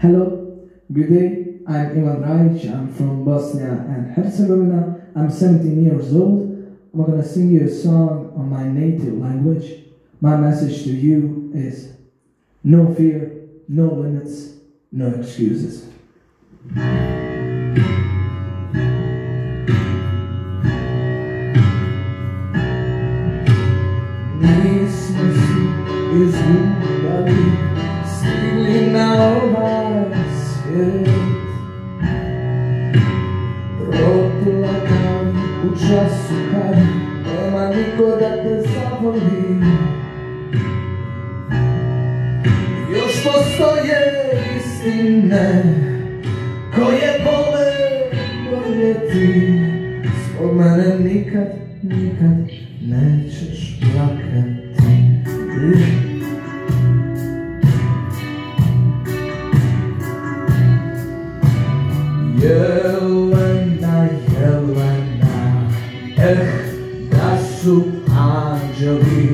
Hello, good day. I'm Ivan Rajic. I'm from Bosnia and Herzegovina. I'm 17 years old. I'm gonna sing you a song on my native language. My message to you is no fear, no limits, no excuses. Si izgubali, stigli na svijet. Proplatali u času kad nema niko da te zavoli. Još postoje istine koje vole voljeti. Zbog mene nikad, nikad nećeš plakati. Jelena, Jelena, eh, da su anđeli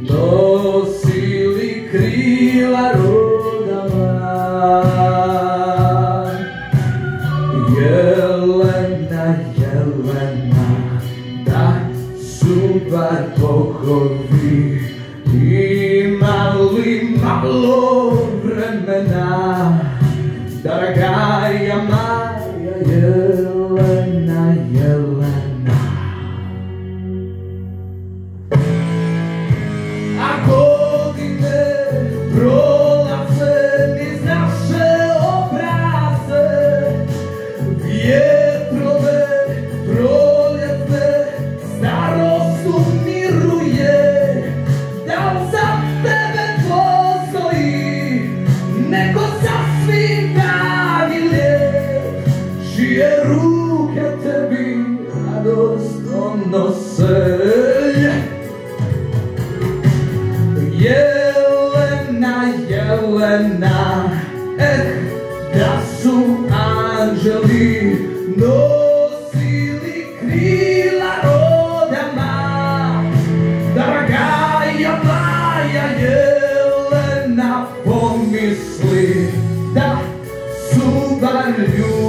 nosili krila rodama. Jelena, Jelena, da su bar bogovi imali malo vremena. Čije ruke tebi radost donose Jelena, Jelena, eh, da su anđeli nosili krila rodama. Dragaja moja Jelena, pomisli da su bar ljudi